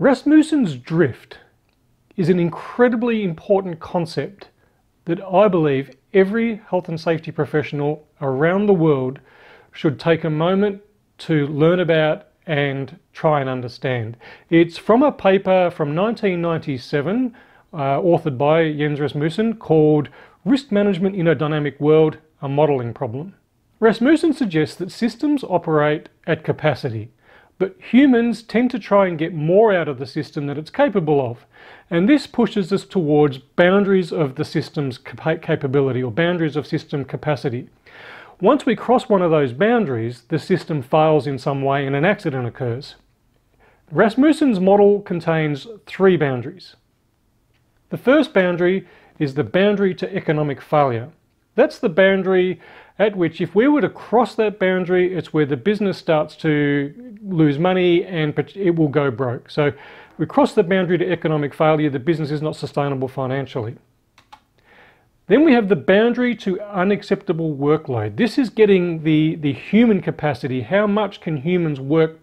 Rasmussen's drift is an incredibly important concept that I believe every health and safety professional around the world should take a moment to learn about and try and understand. It's from a paper from 1997 uh, authored by Jens Rasmussen called Risk Management in a Dynamic World, a Modelling Problem. Rasmussen suggests that systems operate at capacity, but humans tend to try and get more out of the system than it's capable of. And this pushes us towards boundaries of the system's capability or boundaries of system capacity. Once we cross one of those boundaries, the system fails in some way and an accident occurs. Rasmussen's model contains three boundaries. The first boundary is the boundary to economic failure. That's the boundary at which if we were to cross that boundary, it's where the business starts to lose money and it will go broke. So we cross the boundary to economic failure, the business is not sustainable financially. Then we have the boundary to unacceptable workload. This is getting the, the human capacity. How much can humans work,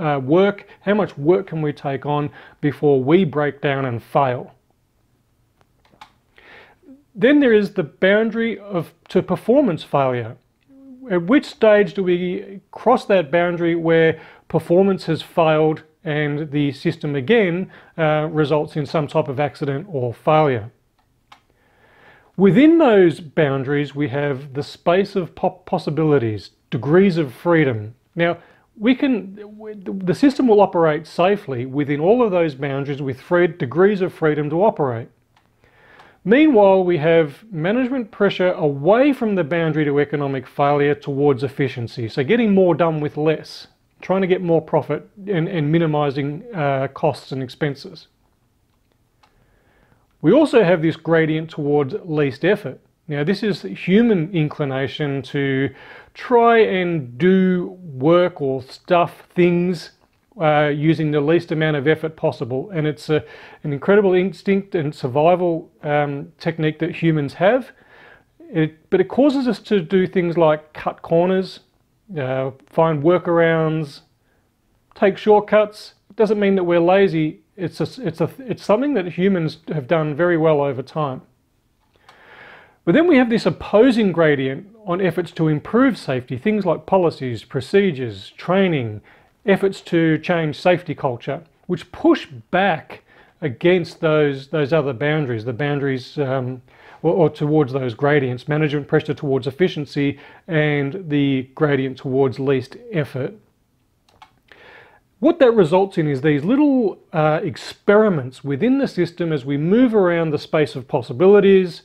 uh, work? How much work can we take on before we break down and fail? Then there is the boundary of to performance failure. At which stage do we cross that boundary where performance has failed and the system again uh, results in some type of accident or failure? Within those boundaries, we have the space of possibilities, degrees of freedom. Now, we can, the system will operate safely within all of those boundaries with degrees of freedom to operate. Meanwhile, we have management pressure away from the boundary to economic failure towards efficiency. So getting more done with less, trying to get more profit and, and minimizing uh, costs and expenses. We also have this gradient towards least effort. Now this is human inclination to try and do work or stuff, things uh, using the least amount of effort possible. And it's a, an incredible instinct and survival um, technique that humans have. It, but it causes us to do things like cut corners, uh, find workarounds, take shortcuts. It doesn't mean that we're lazy. It's, a, it's, a, it's something that humans have done very well over time. But then we have this opposing gradient on efforts to improve safety, things like policies, procedures, training, efforts to change safety culture, which push back against those, those other boundaries, the boundaries um, or, or, towards those gradients, management pressure towards efficiency and the gradient towards least effort. What that results in is these little uh, experiments within the system as we move around the space of possibilities,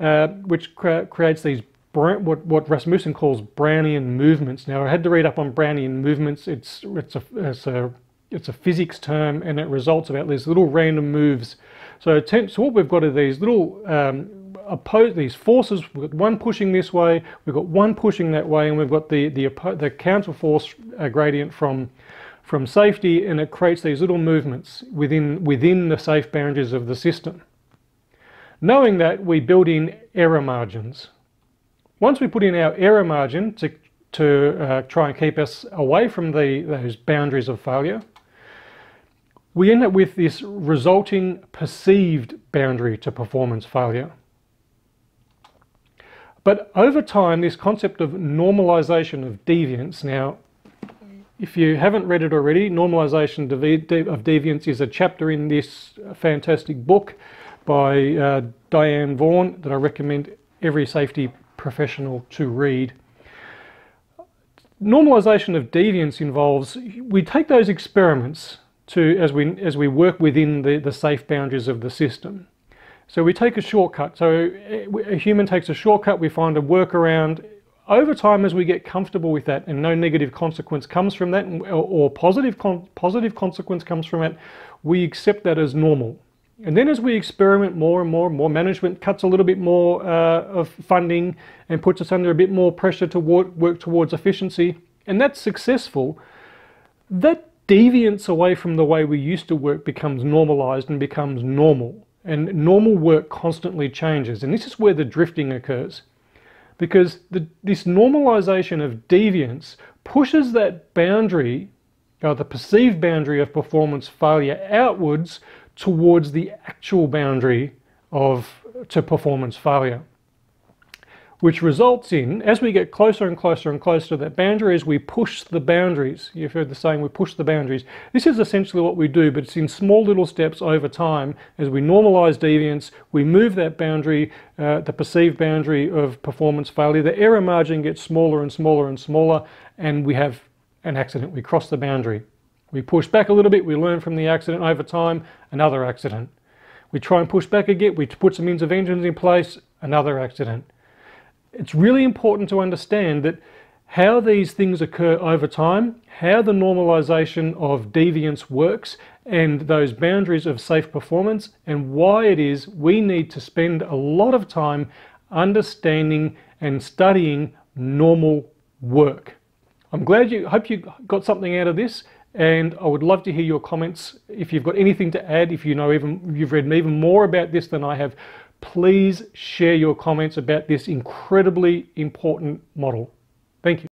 uh, which cre creates these what, what Rasmussen calls Brownian movements. Now I had to read up on Brownian movements. It's, it's, a, it's, a, it's a physics term and it results about these little random moves. So, so what we've got are these little um, oppose these forces. We've got one pushing this way, we've got one pushing that way, and we've got the the, the counter force uh, gradient from from safety and it creates these little movements within, within the safe boundaries of the system. Knowing that, we build in error margins. Once we put in our error margin to, to uh, try and keep us away from the, those boundaries of failure, we end up with this resulting perceived boundary to performance failure. But over time, this concept of normalization of deviance, now if you haven't read it already, Normalization of Deviance is a chapter in this fantastic book by uh, Diane Vaughan that I recommend every safety professional to read. Normalization of deviance involves, we take those experiments to, as we, as we work within the, the safe boundaries of the system. So we take a shortcut. So eh, a human takes a shortcut, we find a workaround, over time as we get comfortable with that and no negative consequence comes from that or, positive, con positive consequence comes from it, we accept that as normal. And then as we experiment more and more, and more management cuts a little bit more uh, of funding and puts us under a bit more pressure to work, work towards efficiency, and that's successful, that deviance away from the way we used to work becomes normalized and becomes normal. And normal work constantly changes. And this is where the drifting occurs because the, this normalization of deviance pushes that boundary or the perceived boundary of performance failure outwards towards the actual boundary of to performance failure which results in, as we get closer and closer and closer to that boundary, as we push the boundaries, you've heard the saying, we push the boundaries. This is essentially what we do, but it's in small little steps over time. As we normalize deviance, we move that boundary, uh, the perceived boundary of performance failure. The error margin gets smaller and smaller and smaller, and we have an accident. We cross the boundary. We push back a little bit, we learn from the accident over time, another accident. We try and push back again, we put some interventions in place, another accident it's really important to understand that how these things occur over time, how the normalization of deviance works, and those boundaries of safe performance, and why it is we need to spend a lot of time understanding and studying normal work. I'm glad you hope you got something out of this and I would love to hear your comments if you've got anything to add if you know even you've read even more about this than I have please share your comments about this incredibly important model. Thank you.